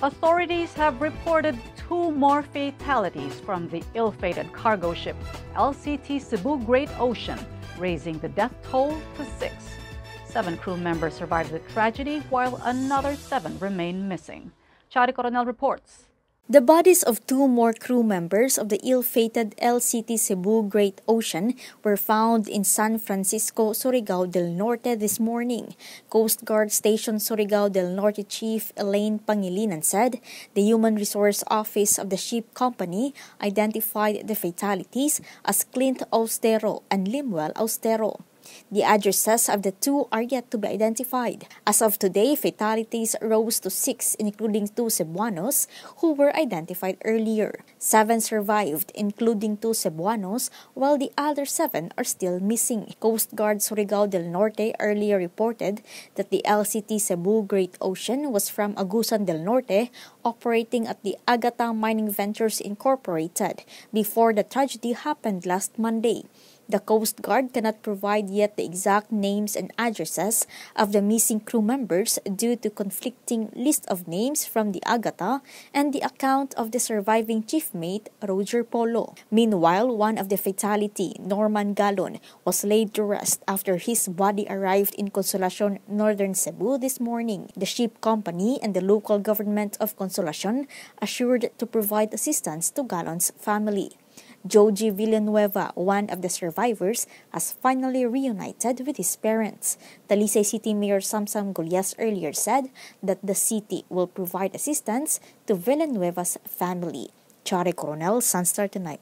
Authorities have reported two more fatalities from the ill fated cargo ship LCT Cebu Great Ocean, raising the death toll to six. Seven crew members survived the tragedy, while another seven remain missing. Chari Coronel reports. The bodies of two more crew members of the ill-fated LCT Cebu Great Ocean were found in San Francisco, Surigao del Norte this morning. Coast Guard Station Surigao del Norte Chief Elaine Pangilinan said the Human Resource Office of the ship company identified the fatalities as Clint Austero and Limuel Austero. The addresses of the two are yet to be identified. As of today, fatalities rose to six, including two Cebuanos who were identified earlier. Seven survived, including two Cebuanos, while the other seven are still missing. Coast Guard Surigao del Norte earlier reported that the LCT Cebu Great Ocean was from Agusan del Norte, operating at the Agata Mining Ventures Incorporated, before the tragedy happened last Monday. The Coast Guard cannot provide yet the exact names and addresses of the missing crew members due to conflicting list of names from the Agata and the account of the surviving chief mate, Roger Polo. Meanwhile, one of the fatality, Norman Gallon, was laid to rest after his body arrived in Consolacion, Northern Cebu this morning. The ship company and the local government of Consolacion assured to provide assistance to Gallon's family. Joji Villanueva, one of the survivors, has finally reunited with his parents. Talisay City Mayor Samsam Gullas earlier said that the city will provide assistance to Villanueva's family. Chari Coronel, Sunstar Tonight.